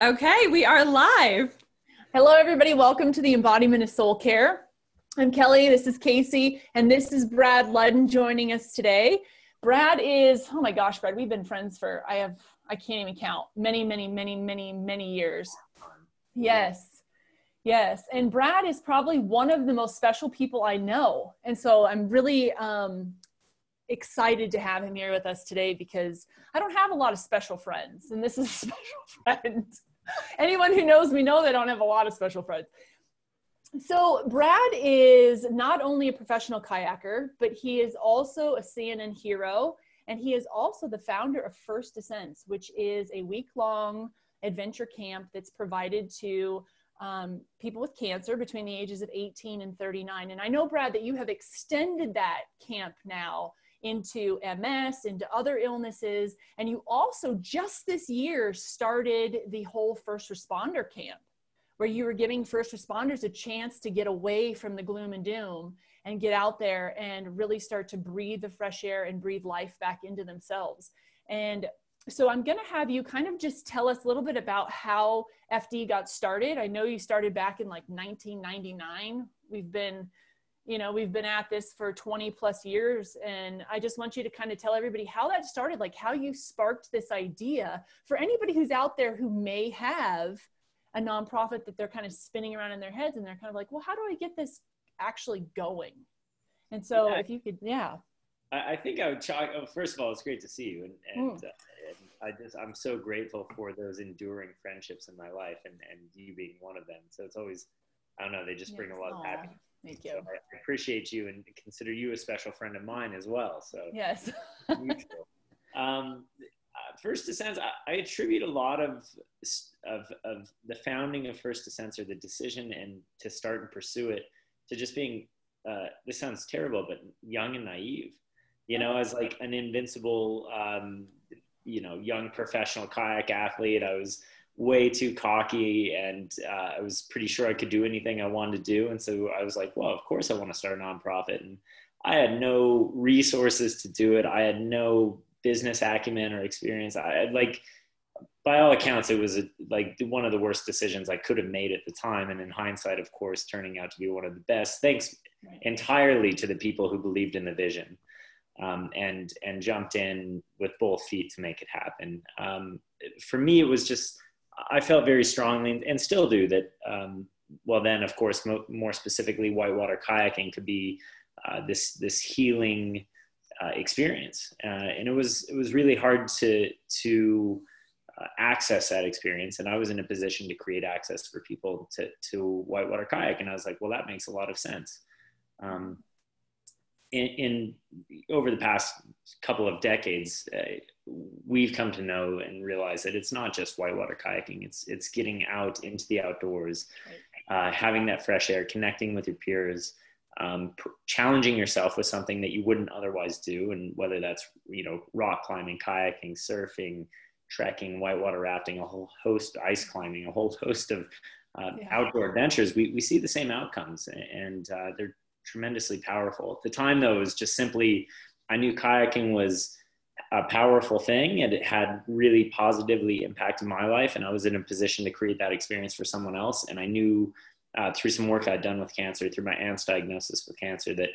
Okay, we are live. Hello, everybody. Welcome to the Embodiment of Soul Care. I'm Kelly. This is Casey, and this is Brad Ludden joining us today. Brad is, oh my gosh, Brad, we've been friends for, I have, I can't even count, many, many, many, many, many years. Yes. Yes. And Brad is probably one of the most special people I know. And so I'm really um, excited to have him here with us today because I don't have a lot of special friends, and this is a special friend. Anyone who knows me know I don't have a lot of special friends. So Brad is not only a professional kayaker, but he is also a CNN hero, and he is also the founder of First Descents, which is a week-long adventure camp that's provided to um, people with cancer between the ages of 18 and 39. And I know, Brad, that you have extended that camp now into MS, into other illnesses. And you also just this year started the whole first responder camp where you were giving first responders a chance to get away from the gloom and doom and get out there and really start to breathe the fresh air and breathe life back into themselves. And so I'm going to have you kind of just tell us a little bit about how FD got started. I know you started back in like 1999. We've been you know we've been at this for 20 plus years and i just want you to kind of tell everybody how that started like how you sparked this idea for anybody who's out there who may have a nonprofit that they're kind of spinning around in their heads and they're kind of like well how do i get this actually going and so yeah. if you could yeah i think i would try oh, first of all it's great to see you and, and, mm. uh, and, i just i'm so grateful for those enduring friendships in my life and, and you being one of them so it's always i don't know they just bring a lot of happiness Thank you. So I appreciate you and consider you a special friend of mine as well. So yes. um, uh, First Descents, I, I, attribute a lot of, of of the founding of First Descents or the decision and to start and pursue it to just being. Uh, this sounds terrible, but young and naive. You know, as like an invincible, um, you know, young professional kayak athlete, I was way too cocky and uh, I was pretty sure I could do anything I wanted to do. And so I was like, well, of course I want to start a nonprofit. And I had no resources to do it. I had no business acumen or experience. I like, by all accounts, it was a, like one of the worst decisions I could have made at the time. And in hindsight, of course, turning out to be one of the best, thanks entirely to the people who believed in the vision. Um, and and jumped in with both feet to make it happen. Um, for me, it was just I felt very strongly and still do that. Um, well, then, of course, mo- more specifically, whitewater kayaking could be uh, this this healing uh, experience, uh, and it was it was really hard to to uh, access that experience. And I was in a position to create access for people to to whitewater kayak, and I was like, well, that makes a lot of sense. Um, in, in, over the past couple of decades, uh, we've come to know and realize that it's not just whitewater kayaking. It's it's getting out into the outdoors, uh, having that fresh air, connecting with your peers, um, pr- challenging yourself with something that you wouldn't otherwise do, and whether that's you know rock climbing, kayaking, surfing, trekking, whitewater rafting, a whole host, ice climbing, a whole host of uh, yeah. outdoor adventures, we, we see the same outcomes, and uh, they're tremendously powerful. At the time, though, it was just simply I knew kayaking was a powerful thing and it had really positively impacted my life and i was in a position to create that experience for someone else and i knew uh, through some work i'd done with cancer through my aunt's diagnosis with cancer that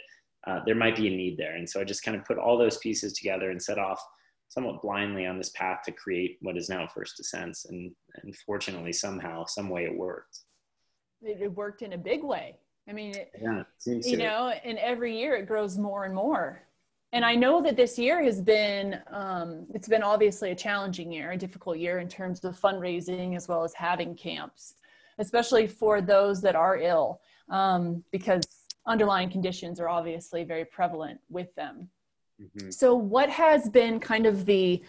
uh, there might be a need there. And so i just kind of put all those pieces together and set off somewhat blindly on this path to create what is now first descents and, and fortunately somehow some way it worked. It worked in a big way. I mean it, yeah, it you know and every year it grows more and more and I know that this year has been um, it's been obviously a challenging year, a difficult year in terms of fundraising as well as having camps, especially for those that are ill, um, because underlying conditions are obviously very prevalent with them. Mm-hmm. So, what has been kind of the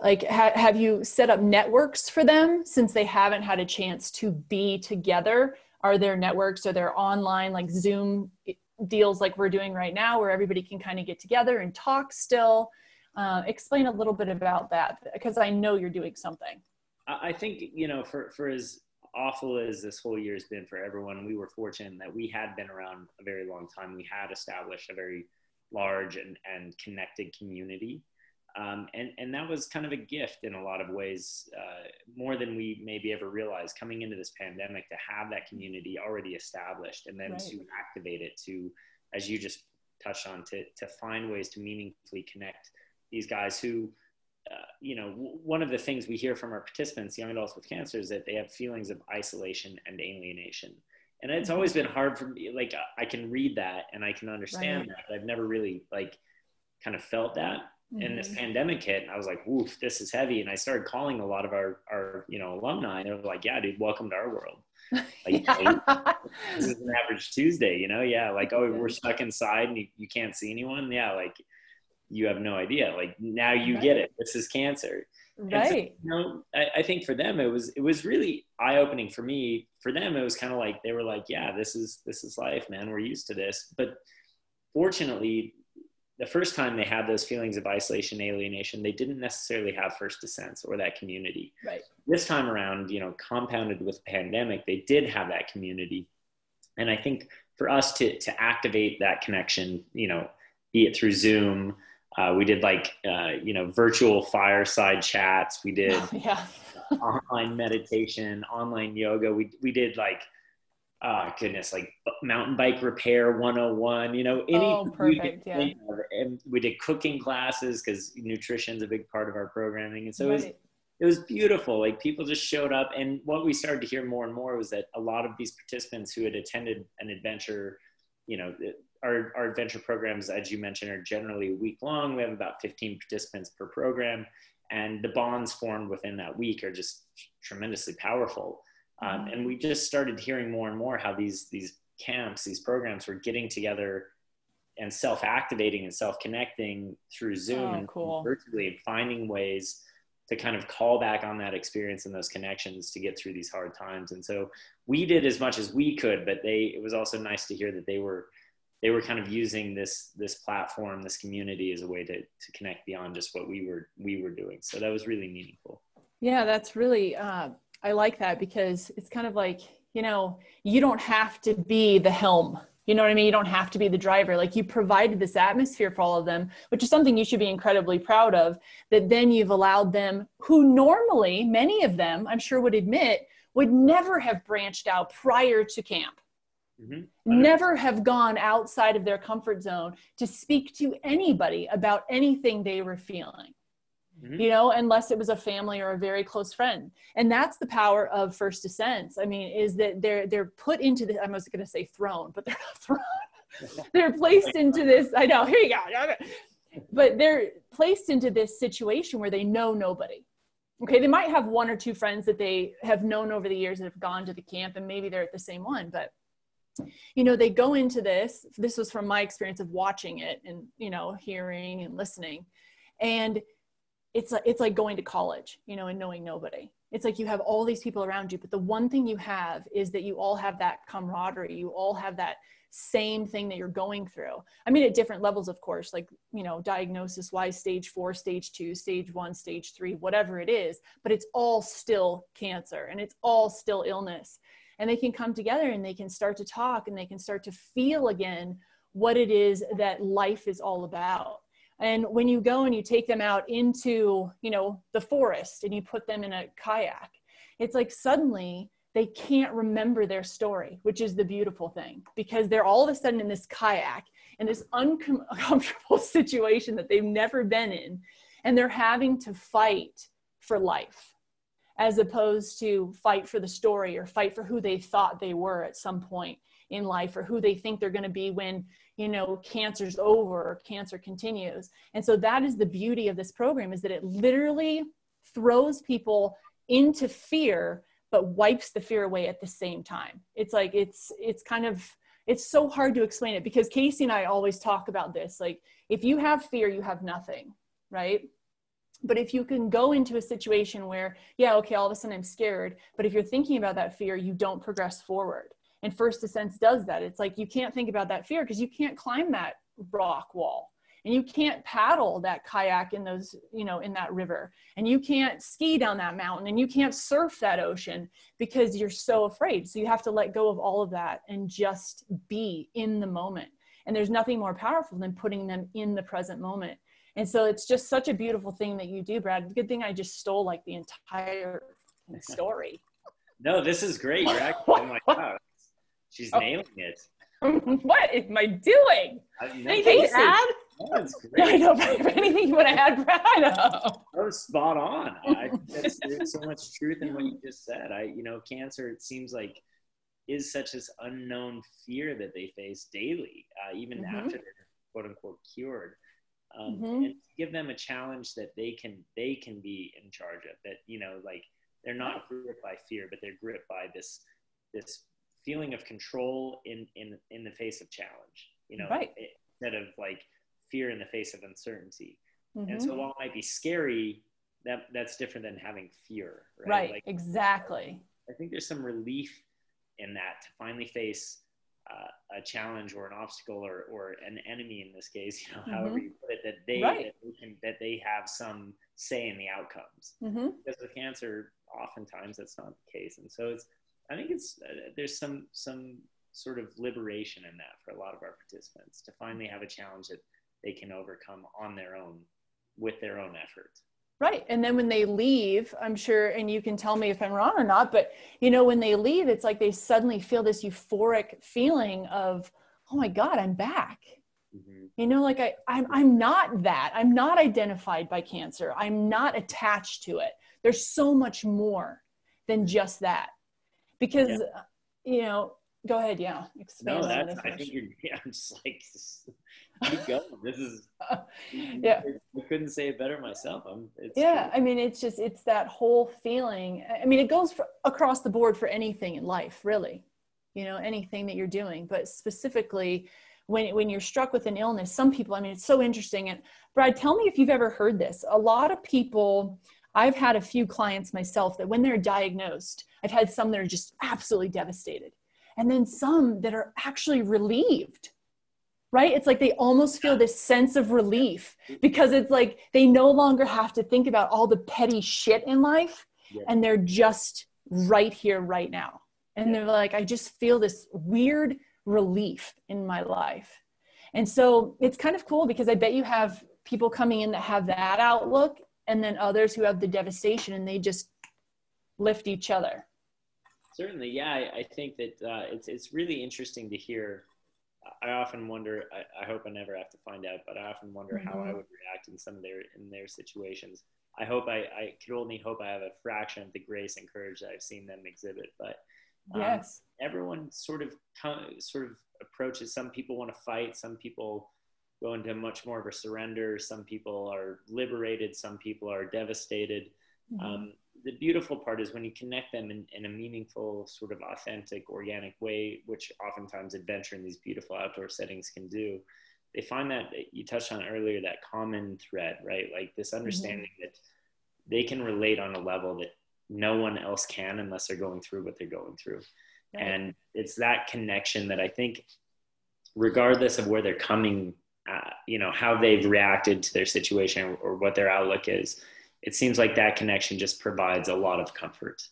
like ha- have you set up networks for them since they haven't had a chance to be together are there networks are there online like zoom deals like we're doing right now where everybody can kind of get together and talk still. Uh, explain a little bit about that because i know you're doing something. I think you know for, for as awful as this whole year has been for everyone we were fortunate that we had been around a very long time. We had established a very large and, and connected community Um, and, and that was kind of a gift in a lot of ways, uh, more than we maybe ever realized coming into this pandemic to have that community already established and then right. to activate it to, as you just touched on, to, to find ways to meaningfully connect these guys who, uh, you know, w- one of the things we hear from our participants, young adults with cancer, is that they have feelings of isolation and alienation. And it's always been hard for me. Like I can read that and I can understand right. that, but I've never really like kind of felt that mm-hmm. And this mm-hmm. pandemic hit and i was like woof this is heavy. And i started calling a lot of our our you know alumni and they were like yeah dude welcome to our world. Like this is an average tuesday you know? Yeah like oh we're stuck inside and you, you can't see anyone? Yeah like you have no idea. Like now you right. get it. This is cancer. Right so, you know I, I think for them it was it was really eye-opening for me. For them it was kind of like they were like yeah this is this is life man. We're used to this. But fortunately the first time they had those feelings of isolation, alienation, they didn't necessarily have first descents or that community. Right. This time around, you know, compounded with pandemic, they did have that community. And I think for us to, to activate that connection, you know, be it through Zoom, uh, we did like, uh, you know, virtual fireside chats. We did yeah. online meditation, online yoga. We, we did like oh goodness, like mountain bike repair 101, you know, any, oh, perfect, yeah. and we did cooking classes because nutrition's a big part of our programming. And so right. it, was, it was beautiful. Like people just showed up. And what we started to hear more and more was that a lot of these participants who had attended an adventure, you know, our, our adventure programs, as you mentioned, are generally a week long. We have about 15 participants per program. And the bonds formed within that week are just tremendously powerful. Um, and we just started hearing more and more how these these camps, these programs were getting together and self-activating and self-connecting through Zoom oh, and cool. virtually and finding ways to kind of call back on that experience and those connections to get through these hard times. And so we did as much as we could, but they it was also nice to hear that they were they were kind of using this this platform, this community as a way to to connect beyond just what we were we were doing. So that was really meaningful. Yeah, that's really uh, I like that because it's kind of like, you know, you don't have to be the helm. You know what I mean? You don't have to be the driver. Like you provided this atmosphere for all of them, which is something you should be incredibly proud of. That then you've allowed them, who normally, many of them, I'm sure would admit, would never have branched out prior to camp. Mm-hmm. Never have gone outside of their comfort zone to speak to anybody about anything they were feeling mm-hmm. you know, unless it was a family or a very close friend. And that's the power of first descents. I mean, is that they're they're put into the I was going to say throne, but they're not thrown. they're placed into this. I know. Here you go. But they're placed into this situation where they know nobody. Okay, they might have one or two friends that they have known over the years that have gone to the camp, and maybe they're at the same one, but you know they go into this this was from my experience of watching it and you know hearing and listening and it's like, it's like going to college, you know, and knowing nobody. It's like you have all these people around you, but the one thing you have is that you all have that camaraderie. You all have that same thing that you're going through. I mean, at different levels, of course, like, you know, diagnosis wise, stage four, stage two, stage one, stage three, whatever it is, but it's all still cancer and it's all still illness. And they can come together and they can start to talk and they can start to feel again what it is that life is all about and when you go and you take them out into you know the forest and you put them in a kayak it's like suddenly they can't remember their story which is the beautiful thing because they're all of a sudden in this kayak in this uncomfortable situation that they've never been in and they're having to fight for life as opposed to fight for the story or fight for who they thought they were at some point in life or who they think they're going to be when you know cancer's over or cancer continues. And so that is the beauty of this program is that it literally throws people into fear but wipes the fear away at the same time. It's like it's it's kind of it's so hard to explain it because casey and i always talk about this like if you have fear you have nothing right? But if you can go into a situation where yeah okay all of a sudden i'm scared but if you're thinking about that fear you don't progress forward and First Descents does that. It's like you can't think about that fear because you can't climb that rock wall. And you can't paddle that kayak in those you know in that river. And you can't ski down that mountain. And you can't surf that ocean because you're so afraid. So you have to let go of all of that and just be in the moment. And there's nothing more powerful than putting them in the present moment. And so it's just such a beautiful thing that you do, Brad. Good thing I just stole like the entire story. No, this is great. You're actually, oh my God, she's oh. nailing it. what am I doing? Anything to add? That's great. I know, but anything you want to add, Brad? That was spot on. I, there's so much truth in what you just said. I, you know, cancer. It seems like is such this unknown fear that they face daily, uh, even mm-hmm. after they're quote unquote cured. Um, mm-hmm. And give them a challenge that they can they can be in charge of. That you know, like they're not gripped by fear, but they're gripped by this this feeling of control in in in the face of challenge. You know, right. instead of like fear in the face of uncertainty. Mm-hmm. And so mm-hmm. while it might be scary, that that's different than having fear. Right. right like, exactly. I think there's some relief in that to finally face uh, a challenge or an obstacle or, or an enemy in this case, you know, mm-hmm. however you put it, that they, right. that they can, that they have some say in the outcomes. Mm-hmm. Because with cancer, oftentimes that's not the case. And so it's, I think it's, uh, there's some, some sort of liberation in that for a lot of our participants to finally have a challenge that they can overcome on their own with their own effort. Right. And then when they leave, I'm sure, and you can tell me if I'm wrong or not, but you know, when they leave, it's like they suddenly feel this euphoric feeling of, oh my God, I'm back. Mm-hmm. You know, like I, I'm, I'm not that. I'm not identified by cancer. I'm not attached to it. There's so much more than just that. Because, yeah. Uh, you know, go ahead. Yeah. Expand no, that's, I think you're, yeah, I'm just like, keep going. This is yeah. I couldn't say it better myself. I'm, yeah. I mean, it's just it's that whole feeling. I mean, it goes for, across the board for anything in life, really. You know, anything that you're doing, but specifically when when you're struck with an illness, some people. I mean, it's so interesting. And Brad, tell me if you've ever heard this. A lot of people. I've had a few clients myself that when they're diagnosed, I've had some that are just absolutely devastated, and then some that are actually relieved right? It's like they almost feel this sense of relief because it's like they no longer have to think about all the petty shit in life yeah. and they're just right here, right now. And yeah. they're like, I just feel this weird relief in my life. And so it's kind of cool because I bet you have people coming in that have that outlook and then others who have the devastation and they just lift each other. Certainly, yeah. I, I think that uh, it's it's really interesting to hear I often wonder. I, I, hope I never have to find out, but I often wonder mm-hmm. how I mm-hmm. would react in some of their in their situations. I hope I, I could only hope I have a fraction of the grace and courage that I've seen them exhibit. But um, yes, everyone sort of sort of approaches. Some people want to fight. Some people go into much more of a surrender. Some people are liberated. Some people are devastated. Mm-hmm. Um, the beautiful part is when you connect them in, in a meaningful, sort of authentic, organic way, which oftentimes adventure in these beautiful outdoor settings can do. They find that you touched on earlier that common thread, right? Like this mm-hmm. understanding mm-hmm. that they can relate on a level that no one else can unless they're going through what they're going through. Right. And it's that connection that I think, regardless of where they're coming, uh, you know, how they've reacted to their situation or what their outlook is, it seems like that connection just provides a lot of comfort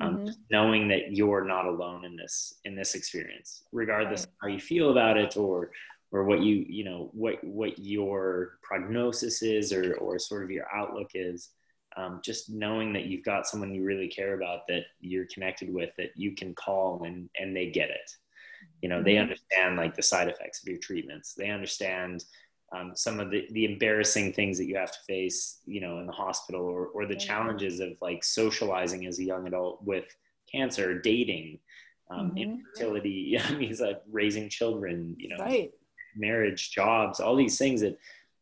um, mm-hmm. knowing that you're not alone in this in this experience regardless right. of how you feel about it or or what you you know what what your prognosis is or or sort of your outlook is um, just knowing that you've got someone you really care about that you're connected with that you can call and and they get it you know mm-hmm. they understand like the side effects of your treatments they understand um, some of the, the embarrassing things that you have to face, you know, in the hospital or, or the challenges of like socializing as a young adult with cancer, dating, um, mm-hmm. infertility, I mean, like raising children, you know, right. marriage, jobs, all these things that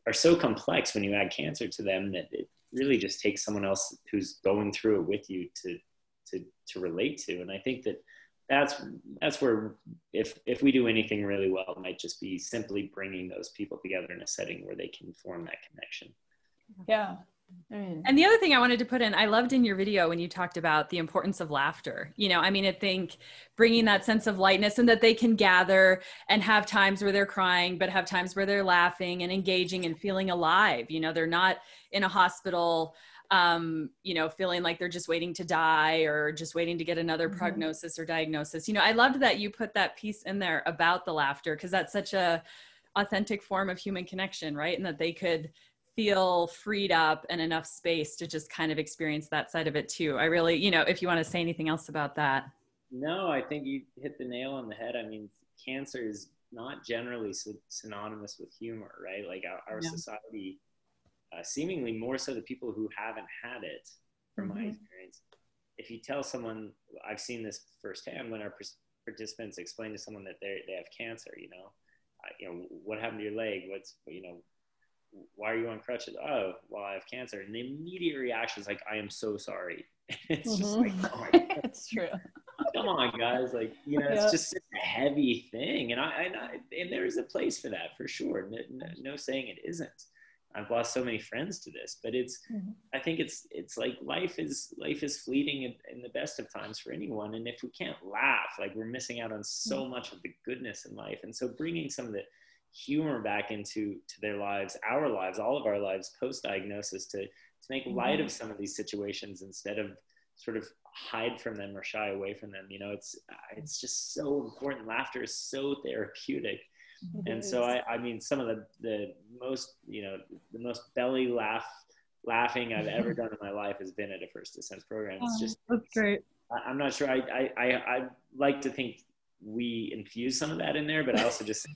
are so complex when you add cancer to them that it really just takes someone else who's going through it with you to, to, to relate to. And I think that that's that's where if if we do anything really well, it might just be simply bringing those people together in a setting where they can form that connection. Yeah. and the other thing I wanted to put in, I loved in your video when you talked about the importance of laughter. You know, I mean, I think bringing that sense of lightness and that they can gather and have times where they're crying, but have times where they're laughing and engaging and feeling alive. You know, they're not in a hospital um, you know, feeling like they're just waiting to die or just waiting to get another mm-hmm. prognosis or diagnosis. You know, I loved that you put that piece in there about the laughter because that's such a authentic form of human connection, right? And that they could feel freed up and enough space to just kind of experience that side of it too. I really, you know, if you want to say anything else about that. No, I think you hit the nail on the head. I mean, cancer is not generally synonymous with humor, right? Like our, our yeah. society, uh, seemingly more so the people who haven't had it, from mm-hmm. my experience. If you tell someone, I've seen this firsthand when our participants explain to someone that they they have cancer, you know, uh, you know, what happened to your leg? What's, you know, why are you on crutches? Oh, well, I have cancer. And the immediate reaction is like, I am so sorry. it's mm-hmm. just like, oh my God. it's true. Come on, guys. Like, you know, yeah. it's just a heavy thing. And I, and I, and there is a place for that for sure. No, no saying it isn't. I've lost so many friends to this, but it's, mm-hmm. I think it's, it's like life is, life is fleeting in, in, the best of times for anyone. And if we can't laugh, like we're missing out on so mm-hmm. much of the goodness in life. And so bringing some of the humor back into to their lives, our lives, all of our lives post diagnosis to, to make light mm-hmm. of some of these situations instead of sort of hide from them or shy away from them. You know, it's, it's just so important. Laughter is so therapeutic and so I, I mean, some of the, the most, you know, the most belly laugh laughing I've ever done in my life has been at a first descent program. It's oh, just, that's great. I, am not sure. I, I, I, I like to think we infuse some of that in there, but I also just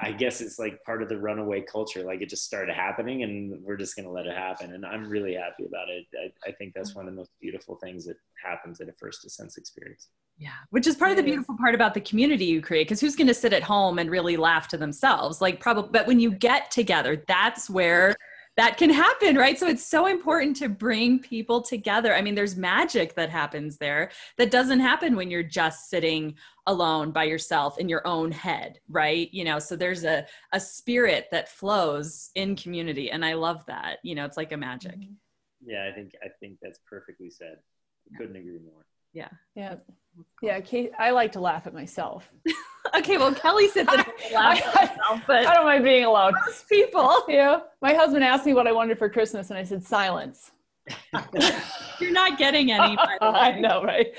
I guess it's like part of the runaway culture. Like it just started happening and we're just going to let it happen. And I'm really happy about it. I, I, think that's one of the most beautiful things that happens at a first descent experience. Yeah. Which is part of the beautiful part about the community you create. Cause who's going to sit at home and really laugh to themselves? Like probably, but when you get together, that's where that can happen, right? So it's so important to bring people together. I mean, there's magic that happens there that doesn't happen when you're just sitting alone by yourself in your own head, right? You know, so there's a a spirit that flows in community and I love that. You know, it's like a magic. Mm-hmm. Yeah, I think I think that's perfectly said. Couldn't agree more. Yeah. Yeah. Yeah. Kate, I like to laugh at myself. okay, well, Kelly sits and laughs at herself, but I don't mind being alone. Most people. Yeah. My husband asked me what I wanted for Christmas, and I said silence. You're not getting any. I know, right?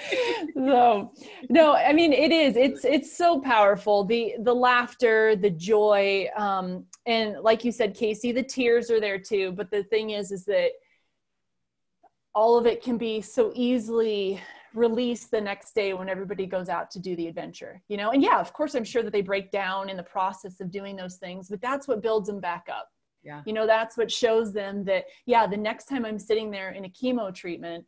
So, no, I mean, it is. It's it's so powerful. The the laughter, the joy, um, and like you said, Casey, the tears are there too. But the thing is, is that all of it can be so easily release the next day when everybody goes out to do the adventure you know? And yeah of course i'm sure that they break down in the process of doing those things but that's what builds them back up. Yeah. You know that's what shows them that yeah the next time i'm sitting there in a chemo treatment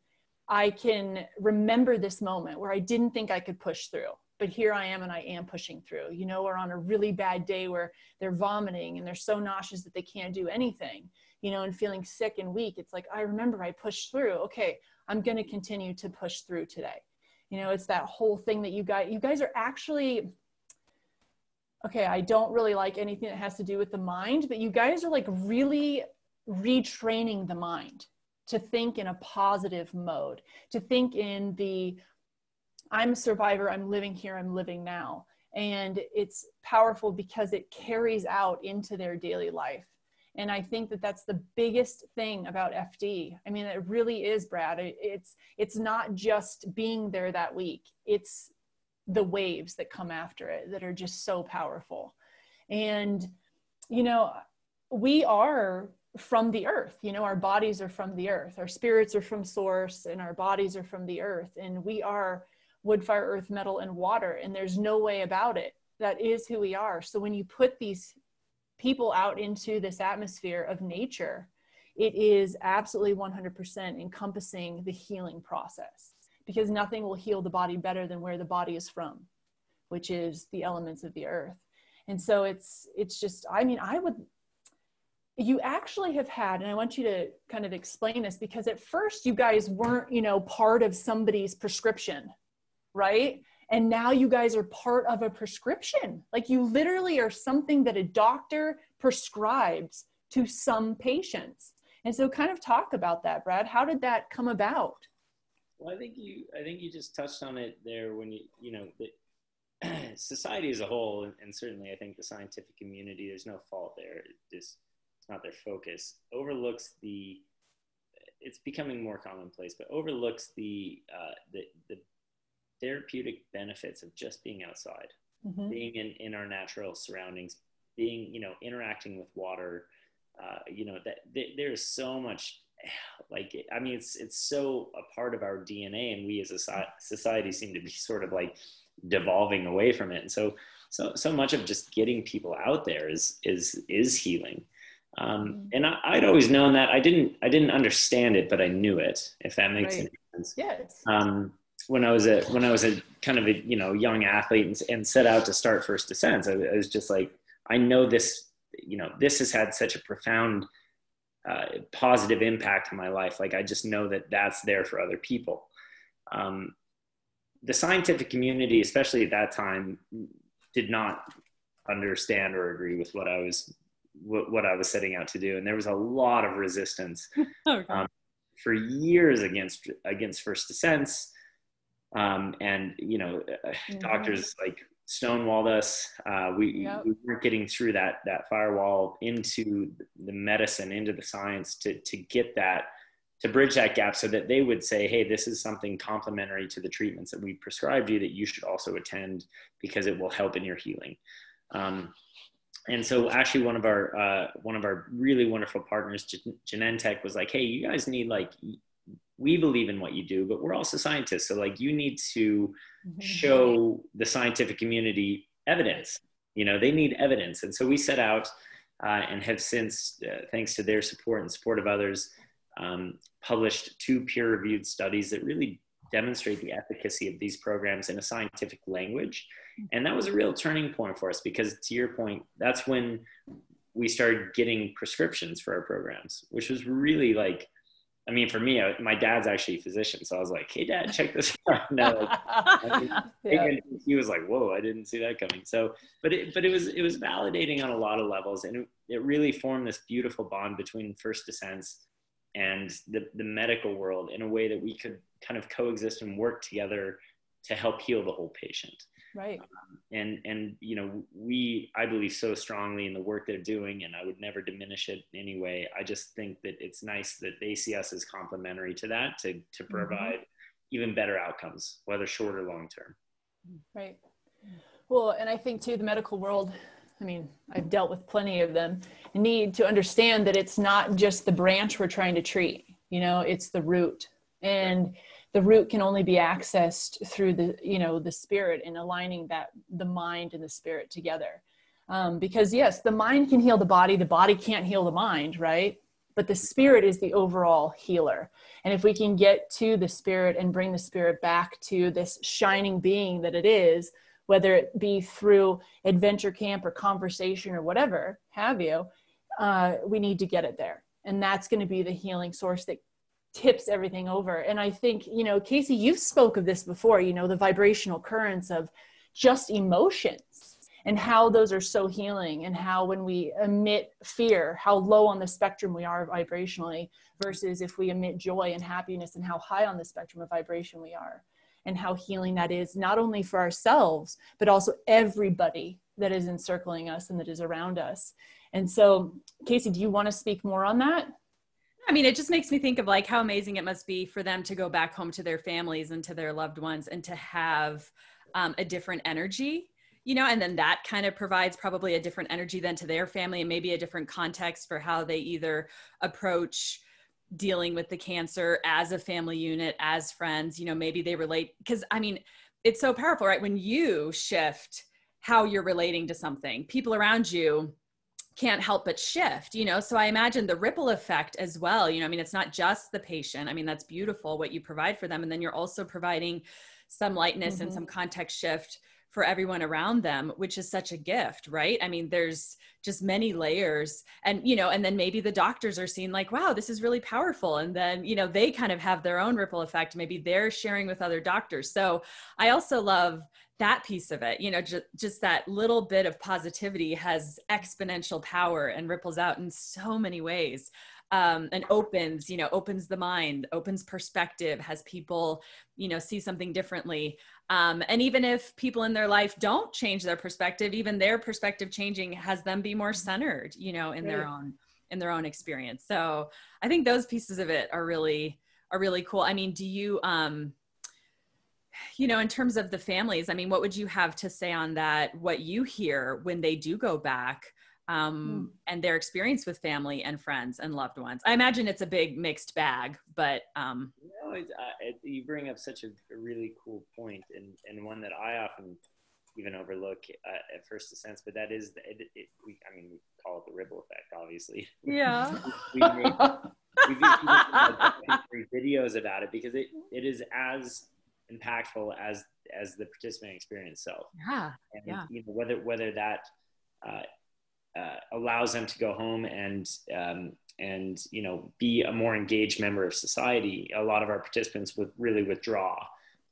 i can remember this moment where i didn't think i could push through but here I am and I am pushing through, you know, or on a really bad day where they're vomiting and they're so nauseous that they can't do anything, you know, and feeling sick and weak. It's like, I remember I pushed through. Okay, I'm going to continue to push through today. You know, it's that whole thing that you guys, you guys are actually, okay, I don't really like anything that has to do with the mind, but you guys are like really retraining the mind to think in a positive mode, to think in the, I'm a survivor, I'm living here, I'm living now. And it's powerful because it carries out into their daily life and i think that that's the biggest thing about fd i mean it really is brad. It's it's not just being there that week. It's the waves that come after it that are just so powerful. And you know we are from the earth. You know our bodies are from the earth. Our spirits are from source and our bodies are from the earth. And we are wood fire earth metal and water. And there's no way about it. That is who we are. So when you put these people out into this atmosphere of nature, it is absolutely 100% encompassing the healing process because nothing will heal the body better than where the body is from, which is the elements of the earth. And so it's it's just I mean I would you actually have had and I want you to kind of explain this because at first you guys weren't, you know, part of somebody's prescription, right? And now you guys are part of a prescription. Like you literally are something that a doctor prescribes to some patients. And so kind of talk about that brad. How did that come about? Well i think you i think you just touched on it there when you you know the, society as a whole and, and certainly i think the scientific community there's no fault there. It just it's not their focus. Overlooks the it's becoming more commonplace but overlooks the uh, the, the therapeutic benefits of just being outside, mm-hmm. being in, in our natural surroundings, being, you know, interacting with water, uh, you know that th- there's so much like i mean it's it's so a part of our dna and we as a society seem to be sort of like devolving away from it and so so so much of just getting people out there is is is healing um, mm-hmm. and I, would always known that i didn't i didn't understand it but i knew it if that makes right. sense yes um, when i was a when i was a kind of a you know young athlete and, and set out to start first descents I, I was just like i know this you know this has had such a profound uh, positive impact on my life. Like i just know that that's there for other people. Um, the scientific community especially at that time did not understand or agree with what i was what, what i was setting out to do. And there was a lot of resistance okay. um, for years against against first descents um, and you know mm-hmm. doctors like stonewalled us. Uh, we, yep. we weren't getting through that that firewall into the medicine, into the science to to get that to bridge that gap, so that they would say, "Hey, this is something complementary to the treatments that we prescribed you that you should also attend because it will help in your healing." Um, and so, actually, one of our uh, one of our really wonderful partners, Genentech, was like, "Hey, you guys need like we believe in what you do, but we're also scientists. So like you need to mm-hmm. show the scientific community evidence. You know, they need evidence. And so we set out uh, and have since, uh, thanks to their support and support of others, um, published two peer-reviewed studies that really demonstrate the efficacy of these programs in a scientific language. And that was a real turning point for us because to your point, that's when we started getting prescriptions for our programs, which was really like I mean, for me, I, my dad's actually a physician, so I was like, "Hey, Dad, check this out." no, yeah. he was like, "Whoa, I didn't see that coming." So, but it, but it was it was validating on a lot of levels, and it, it really formed this beautiful bond between First Descents and the the medical world in a way that we could kind of coexist and work together to help heal the whole patient right um, and and you know we i believe so strongly in the work they're doing and i would never diminish it anyway i just think that it's nice that they see us as complementary to that to to mm-hmm. provide mm-hmm. even better outcomes whether short or long term right well and i think too the medical world I mean, I've dealt with plenty of them, need to understand that it's not just the branch we're trying to treat, you know, it's the root. And the root can only be accessed through the you know the spirit and aligning that the mind and the spirit together. Um, because yes the mind can heal the body the body can't heal the mind right? But the spirit is the overall healer. And if we can get to the spirit and bring the spirit back to this shining being that it is whether it be through adventure camp or conversation or whatever have you uh, we need to get it there. And that's going to be the healing source that tips everything over. And i think you know casey you've spoke of this before you know the vibrational currents of just emotions and how those are so healing and how when we emit fear how low on the spectrum we are vibrationally versus if we emit joy and happiness and how high on the spectrum of vibration we are and how healing that is not only for ourselves but also everybody that is encircling us and that is around us. And so casey do you want to speak more on that I mean, it just makes me think of like how amazing it must be for them to go back home to their families and to their loved ones and to have um, a different energy, you know, and then that kind of provides probably a different energy than to their family and maybe a different context for how they either approach dealing with the cancer as a family unit, as friends, you know, maybe they relate. Because I mean, it's so powerful, right? When you shift how you're relating to something, people around you can't help but shift you know? So i imagine the ripple effect as well you know i mean it's not just the patient i mean that's beautiful what you provide for them and then you're also providing some lightness mm-hmm. and some context shift for everyone around them which is such a gift right? I mean there's just many layers and you know and then maybe the doctors are seeing like wow this is really powerful and then you know they kind of have their own ripple effect maybe they're sharing with other doctors. So i also love that piece of it you know just, just that little bit of positivity has exponential power and ripples out in so many ways um, and opens you know opens the mind opens perspective has people you know see something differently. Um, and even if people in their life don't change their perspective even their perspective changing has them be more centered you know in right. their own in their own experience. So i think those pieces of it are really are really cool. I mean do you um you know in terms of the families i mean what would you have to say on that what you hear when they do go back um, mm. and their experience with family and friends and loved ones. I imagine it's a big mixed bag, but um, no, it, uh, it, you bring up such a, a, really cool point and, and one that I often even overlook uh, at First Descents, but that is, it, it, we, I mean, we call it the ripple effect, obviously. Yeah. we, we made, we've videos about it because it, it is as impactful as as the participant experience itself. Yeah. And, yeah. You know, whether whether that uh, uh, allows them to go home and um, and you know be a more engaged member of society. A lot of our participants would really withdraw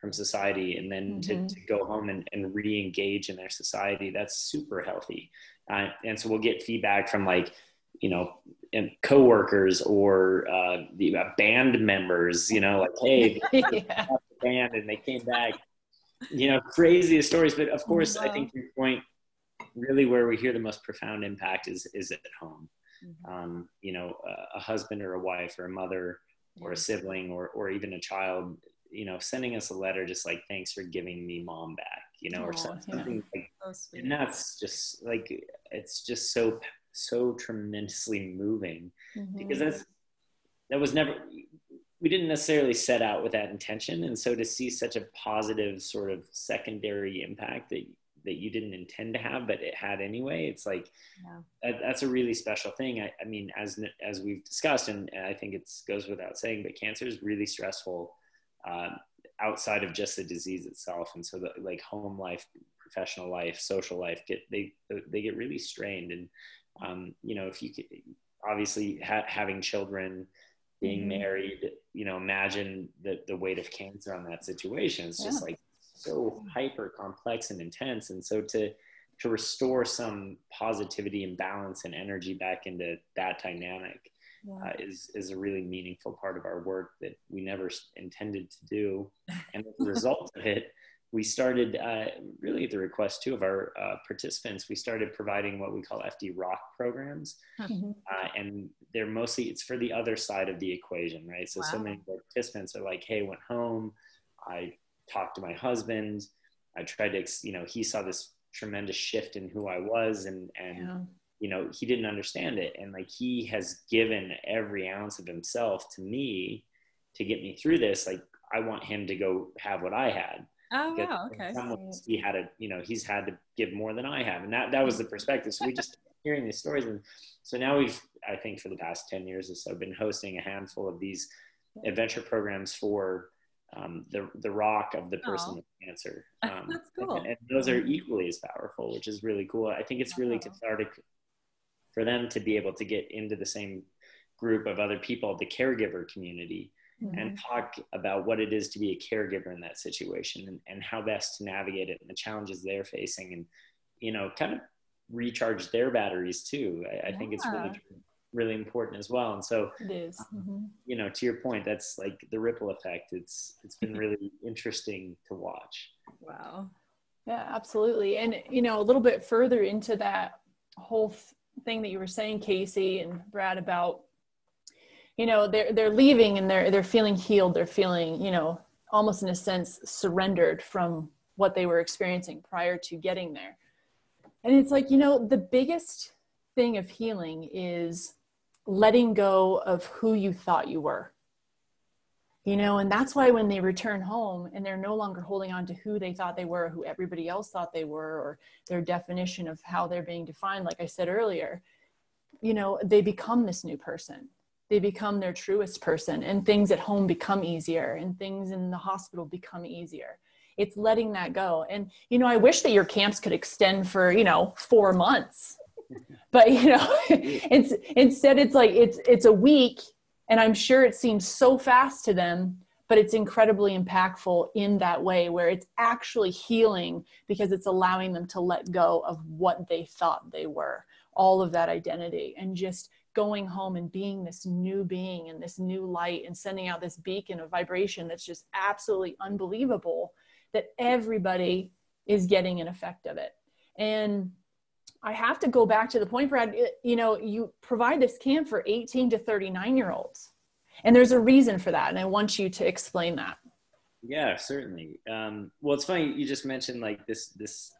from society and then mm-hmm. to, to, go home and, and re-engage in their society that's super healthy uh, and so we'll get feedback from like you know and coworkers or uh, the uh, band members you know like hey yeah. Band and they came back you know craziest stories but of course i think your point really where we hear the most profound impact is is at home mm-hmm. um, you know a, a, husband or a wife or a mother or a sibling or, or even a child you know sending us a letter just like thanks for giving me mom back you know oh, or something yeah. like so and that's just like it's just so so tremendously moving mm-hmm. because that's that was never we didn't necessarily set out with that intention. And so to see such a positive sort of secondary impact that that you didn't intend to have but it had anyway it's like yeah. that, that's a really special thing. I, I, mean as as we've discussed and, and i think it goes without saying but cancer is really stressful uh, outside of just the disease itself. And so the like home life professional life social life get they they get really strained. And um, you know if you could obviously ha- having children being mm-hmm. married you know imagine the, the weight of cancer on that situation it's just like so hyper complex and intense and so to to restore some positivity and balance and energy back into that dynamic yeah. uh, is is a really meaningful part of our work that we never intended to do and as a result of it we started uh, really at the request too of our uh, participants we started providing what we call fd rock programs. Mm-hmm. uh, and they're mostly it's for the other side of the equation right? So wow. so many participants are like hey went home. I talked to my husband. I tried to you know he saw this tremendous shift in who i was and and yeah. you know he didn't understand it. And like he has given every ounce of himself to me to get me through this. Like i want him to go have what i had Oh wow, okay. he had a, you know, he's had to give more than I have, and that that was the perspective. So we just hearing these stories, and so now we've, I think, for the past ten years or so, been hosting a handful of these adventure programs for um, the the rock of the person oh. with cancer. Um, That's cool. And, and, those are equally as powerful, which is really cool. I think it's really cathartic for them to be able to get into the same group of other people, the caregiver community, mm-hmm. and talk about what it is to be a caregiver in that situation and, and how best to navigate it and the challenges they're facing and you know kind of recharge their batteries too. I, I think it's really really important as well. And so it is. mm-hmm. you know to your point that's like the ripple effect. It's it's been really interesting to watch. Wow. Yeah absolutely. And you know a little bit further into that whole thing that you were saying casey and brad about you know they're they're leaving and they're they're feeling healed. They're feeling you know almost in a sense surrendered from what they were experiencing prior to getting there. And it's like you know the biggest thing of healing is letting go of who you thought you were. You know and that's why when they return home and they're no longer holding on to who they thought they were who everybody else thought they were or their definition of how they're being defined like i said earlier you know they become this new person they become their truest person and things at home become easier and things in the hospital become easier. It's letting that go. And you know i wish that your camps could extend for you know four months. But you know it's instead it's like it's it's a week and i'm sure it seems so fast to them but it's incredibly impactful in that way where it's actually healing because it's allowing them to let go of what they thought they were all of that identity and just going home and being this new being and this new light and sending out this beacon of vibration that's just absolutely unbelievable that everybody is getting an effect of it. And I have to go back to the point, Brad, you know, you provide this camp for 18 to 39 year olds. And there's a reason for that. And I want you to explain that. Yeah, certainly. Um, well, it's funny. You just mentioned like this, this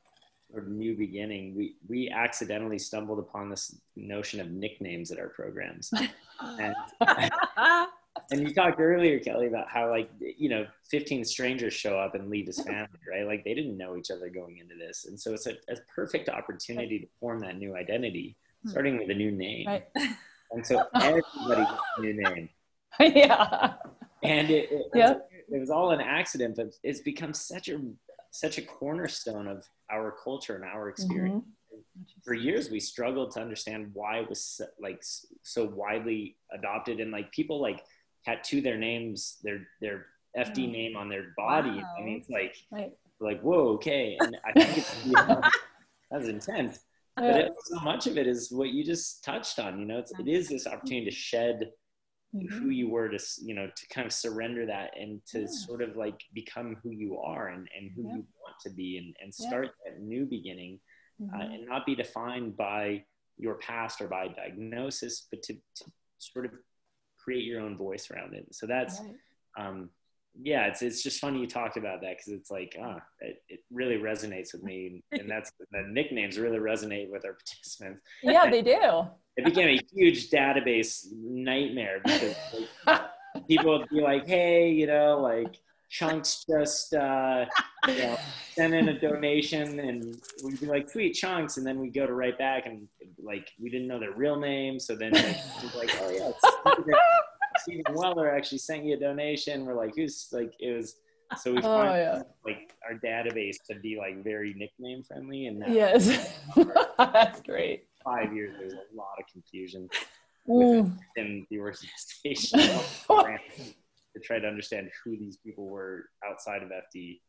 new beginning, we we accidentally stumbled upon this notion of nicknames at our programs. and, and you talked earlier, Kelly, about how like you know, 15 strangers show up and leave his family, right? Like they didn't know each other going into this, and so it's a, a perfect opportunity to form that new identity, hmm. starting with a new name. Right. And so everybody gets a new name. Yeah. And it, it, yep. it was all an accident, but it's become such a such a cornerstone of our culture and our experience. Mm-hmm. For years, we struggled to understand why it was like so widely adopted, and like people like tattoo their names, their their FD name on their body. Wow. I mean, it's like right. like whoa, okay. And I think it's that was intense. But it, so much of it is what you just touched on. You know, it's, it is this opportunity to shed mm-hmm. who you were to you know to kind of surrender that and to yeah. sort of like become who you are and, and who yeah. you want to be and, and start yeah. that new beginning uh, mm-hmm. uh, and not be defined by your past or by diagnosis but to, to sort of create your own voice around it so that's right. um, yeah, it's it's just funny you talked about that because it's like, ah, it, it, really resonates with me, and that's the nicknames really resonate with our participants. Yeah, they do. It became a huge database nightmare because like, people would be like, hey, you know, like chunks just uh, you know send in a donation, and we'd be like, sweet chunks, and then we'd go to write back, and like we didn't know their real name, so then like, like oh yeah. Stephen Weller actually sent you a donation. We're like, who's like, it was, so we oh, yeah. like our database to be like very nickname friendly. And yes, that's great. Five years, there's a lot of confusion within the organization to try to understand who these people were outside of FD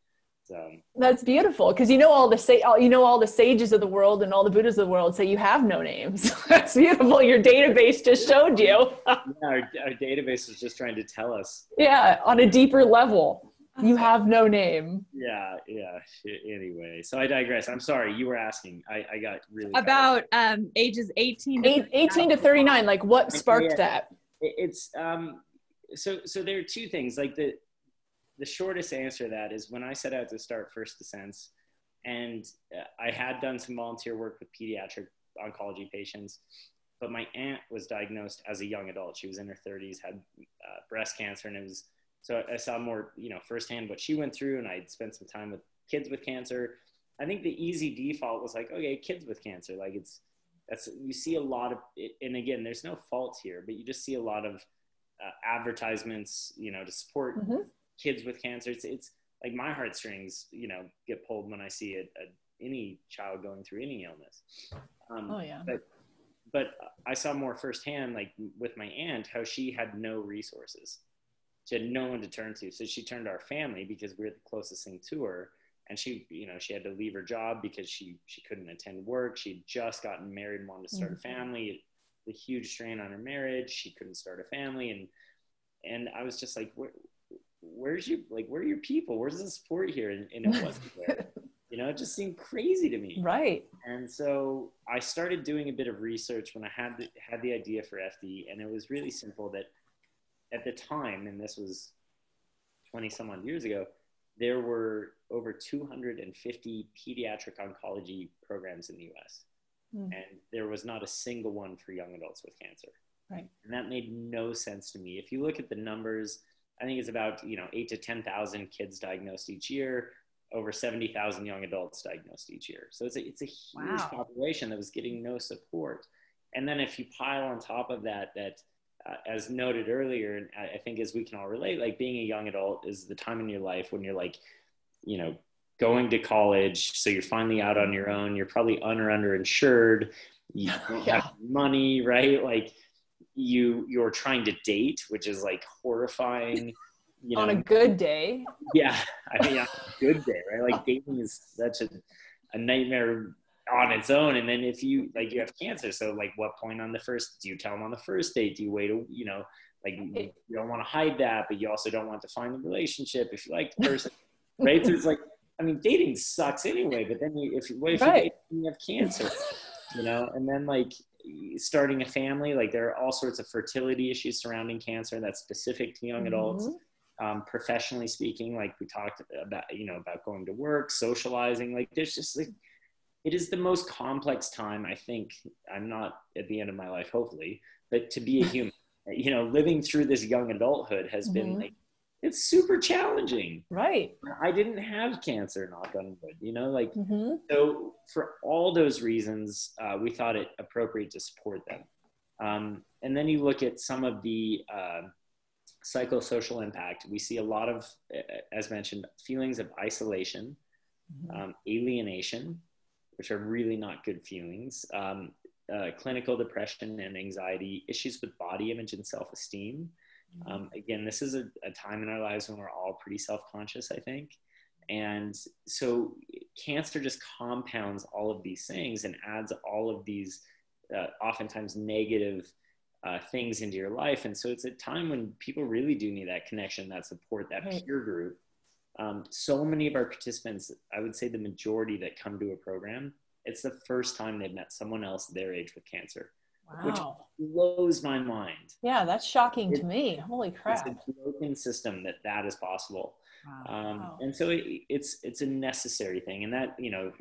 um, That's beautiful because you know all the say you know all the sages of the world and all the Buddhas of the world say you have no names. That's beautiful. Your database just showed you. yeah, our, our database is just trying to tell us. Yeah, on a deeper level, you have no name. Yeah, yeah. Anyway, so I digress. I'm sorry. You were asking. I, I got really about um, ages 18 to Eight, 18 to 39. Like what sparked yeah, that? It's um. So so there are two things. Like the the shortest answer to that is when I set out to start First Descents, and uh, I had done some volunteer work with pediatric oncology patients, but my aunt was diagnosed as a young adult. She was in her 30s, had uh, breast cancer, and it was so I saw more, you know, firsthand what she went through, and I'd spent some time with kids with cancer. I think the easy default was like, okay, kids with cancer, like it's that's you see a lot of, and again, there's no fault here, but you just see a lot of uh, advertisements, you know, to support mm-hmm kids with cancer. It's, it's like my heartstrings, you know, get pulled when I see a, a any child going through any illness. Um, oh yeah. But, but I saw more firsthand, like with my aunt, how she had no resources. She had no one to turn to. So she turned to our family because we we're the closest thing to her. And she, you know, she had to leave her job because she she couldn't attend work. She'd just gotten married and wanted to start mm-hmm. a family. The huge strain on her marriage. She couldn't start a family, and and I was just like, where's your like where are your people where's the support here and, and it wasn't there you know it just seemed crazy to me right and so i started doing a bit of research when i had the, had the idea for fd and it was really simple that at the time and this was 20 some odd years ago there were over 250 pediatric oncology programs in the us mm. and there was not a single one for young adults with cancer right and that made no sense to me if you look at the numbers I think it's about you know eight to ten thousand kids diagnosed each year, over seventy thousand young adults diagnosed each year. So it's a it's a huge wow. population that was getting no support. And then if you pile on top of that, that Uh, as noted earlier, and I, think as we can all relate, like being a young adult is the time in your life when you're like, you know, going to college, so you're finally out on your own. You're probably un or underinsured. You don't yeah. have money, right? Like you you're trying to date, which is like horrifying. You know, on a good day. Yeah, I mean, on a good day, right? Like dating is such a, a nightmare on its own. And then if you like you have cancer, so like what point on the first do you tell them on the first date? Do you wait? A, you know, like you don't want to hide that, but you also don't want to find the relationship if you like the person, right? So it's like, I mean, dating sucks anyway. But then you, if, what if right. you, you have cancer? You know, and then like starting a family like there are all sorts of fertility issues surrounding cancer that's specific to young adults mm-hmm. um, professionally speaking like we talked about you know about going to work socializing like there's just like it is the most complex time. I think I'm not at the end of my life, hopefully, but to be a human, you know, living through this young adulthood has been Mhm. like, it's super challenging. Right. I didn't have cancer, knock on wood, you know, like, hmm so for all those reasons, uh, we thought it appropriate to support them. Um, and then you look at some of the uh, psychosocial impact. We see a lot of, as mentioned, feelings of isolation, um, alienation, which are really not good feelings, um, uh, clinical depression and anxiety, issues with body image and self-esteem. Um, again, this is a, a time in our lives when we're all pretty self-conscious, I think. And so cancer just compounds all of these things and adds all of these uh, oftentimes negative uh, things into your life. And so it's a time when people really do need that connection, that support, that Right. peer group. Um, so many of our participants, I would say the majority that come to a program, it's the first time they've met someone else their age with cancer. Which- Wow. Blows my mind. Yeah, that's shocking to me. Holy It's crap. a broken system that that is possible. Um, Wow. And so it, it's it's a necessary thing, and that you know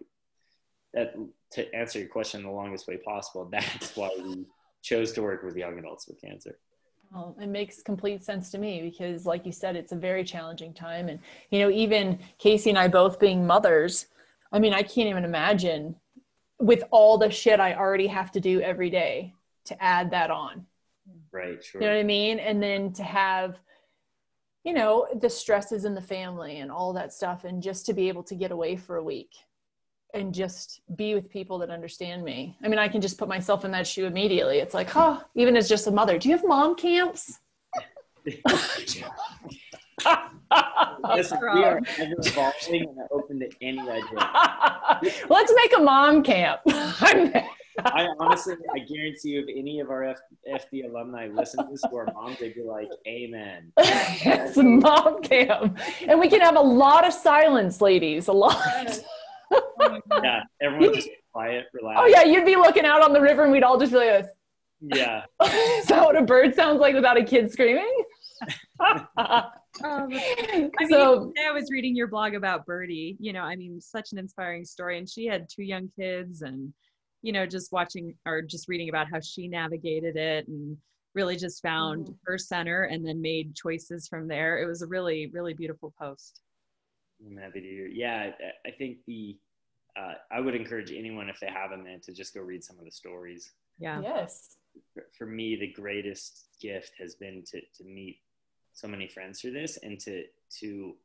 that to answer your question the longest way possible. That's why we chose to work with young adults with cancer. Well, it makes complete sense to me because, like you said, it's a very challenging time. And, you know, even Casey and I both being mothers, I mean, I can't even imagine with all the shit I already have to do every day to add that on. Right. Sure. You know what I mean? And then to have, you know, the stresses in the family and all that stuff, and just to be able to get away for a week and just be with people that understand me. I mean, I can just put myself in that shoe immediately. It's like, huh, even as just a mother, do you have mom camps? Listen, we are ever evolving and open to any idea. Let's make a mom camp. I'm- honestly, I guarantee you, if any of our F- FD alumni listen to this who are moms, they'd be like, "Amen." it's a mom camp. And we can have a lot of silence, ladies. A lot. Yeah, everyone just quiet, relax. Oh, yeah, you'd be looking out on the river and we'd all just be like, Yeah. Is that what a bird sounds like without a kid screaming? Oh, I mean, so today I was reading your blog about Birdie. You know, I mean, such an inspiring story. And she had two young kids, and you know, just watching or just reading about how she navigated it and really just found Mhm. her center and then made choices from there. It was a really, really beautiful post. I'm happy to hear. Yeah, I- I think the uh, I would encourage anyone if they have a minute to just go read some of the stories. Yeah. yes. For- For me, the greatest gift has been to to meet so many friends through this and to to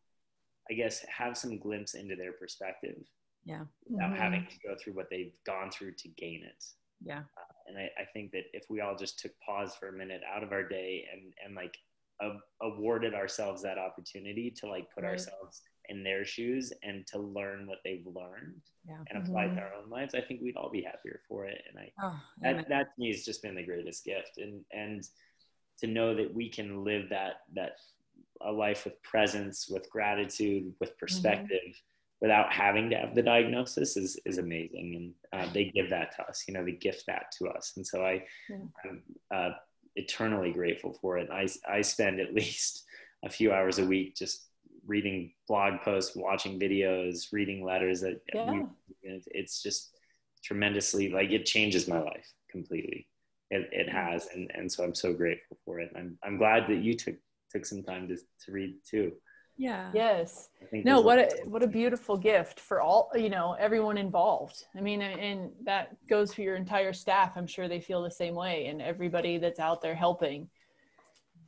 I guess have some glimpse into their perspective Yeah. without Mhm. having to go through what they've gone through to gain it. Yeah. and I, I think that if we all just took pause for a minute out of our day and and like a- awarded ourselves that opportunity to like put Right. ourselves in their shoes and to learn what they've learned Yeah. and apply Mhm. to our own lives i think we'd all be happier for it. And i Oh, that, that to me has just been the greatest gift. And and to know that we can live that that a life with presence with gratitude with perspective without having to have the diagnosis is is amazing. And uh, they give that to us you know they gift that to us. And so i Yeah. i'm uh, eternally grateful for it. I i spend at least a few hours a week just reading blog posts watching videos reading letters that Yeah. we, it's just tremendously like it changes my life completely it, it has and, and so i'm so grateful for it i'm, I'm glad that you took took some time to, to read too yeah. Yes. No, what a what a beautiful gift for all, you know, everyone involved. I mean, and that goes for your entire staff. I'm sure they feel the same way and everybody that's out there helping.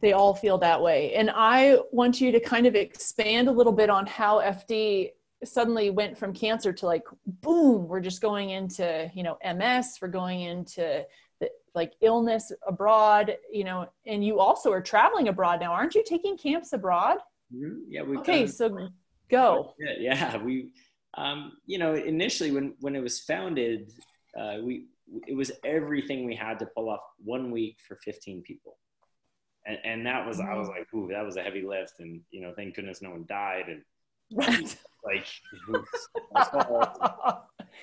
They all feel that way. And I want you to kind of expand a little bit on how FD suddenly went from cancer to like boom, we're just going into, you know, MS, we're going into the, like illness abroad, you know, and you also are traveling abroad now. Aren't you taking camps abroad? Mhm. yeah we Okay, so go. Yeah, yeah, we, um, you know, initially when when it was founded, uh, we it was everything we had to pull off one week for 15 people, and and that was I was like, ooh, that was a heavy lift, and you know, thank goodness no one died, and Right. like,